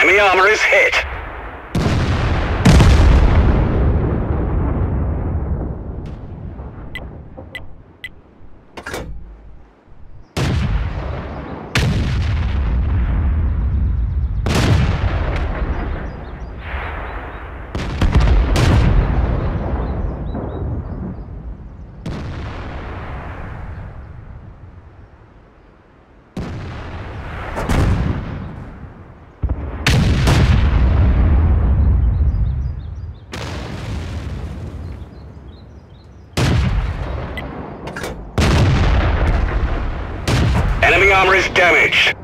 Enemy armor is hit. Enemy armor is damaged.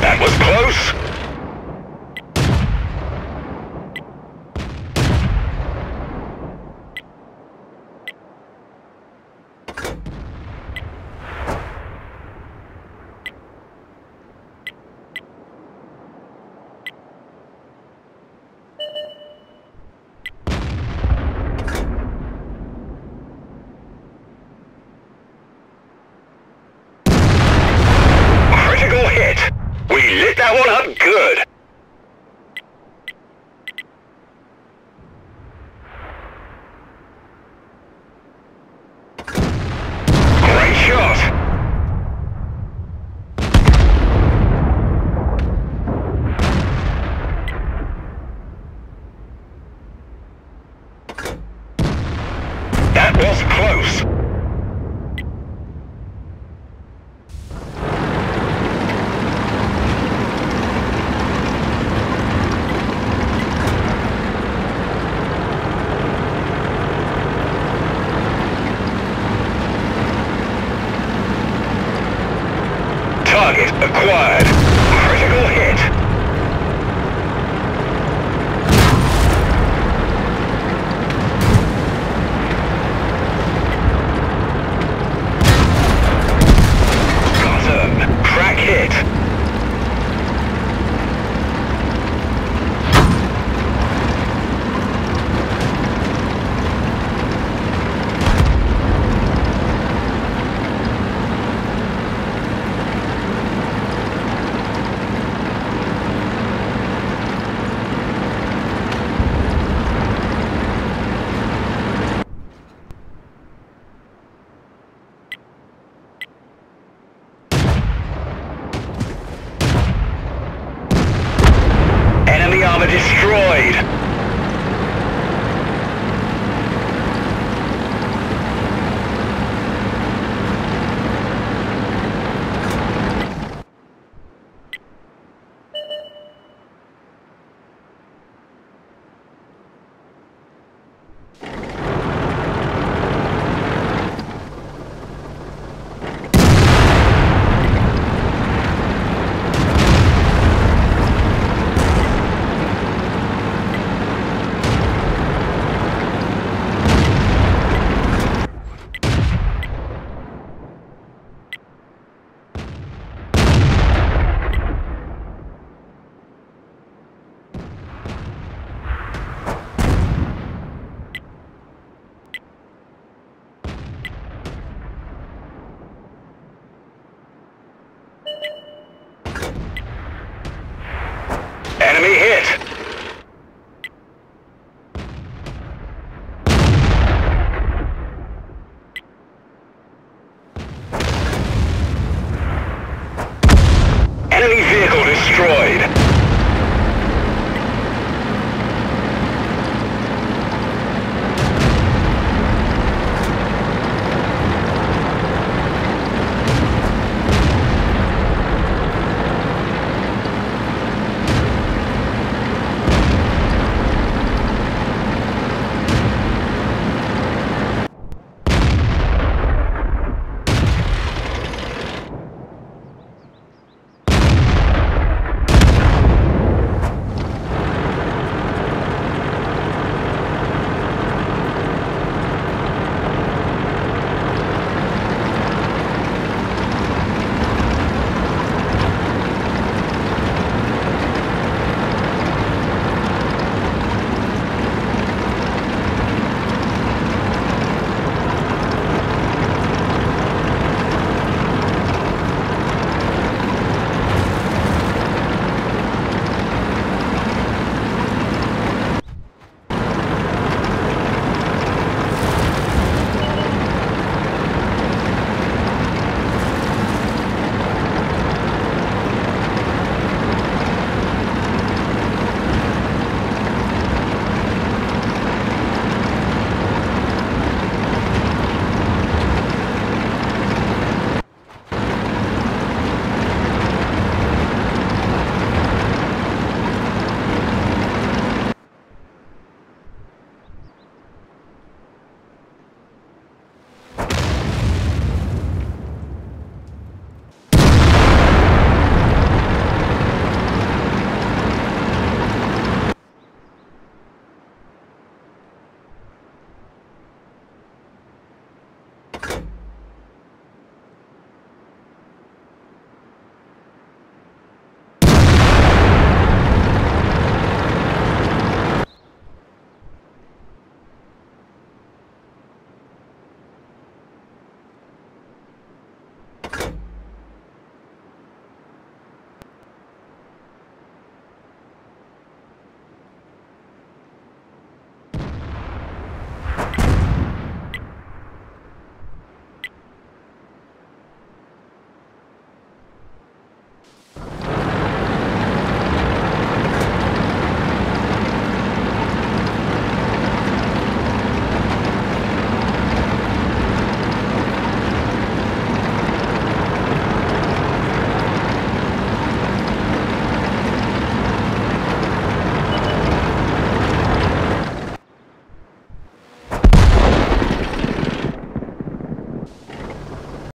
That was close. Critical hit. We lit that one up good. That was close. Acquired. Critical hit. Got him. Crack hit. Enemy armor destroyed. Enemy hit. Enemy vehicle destroyed.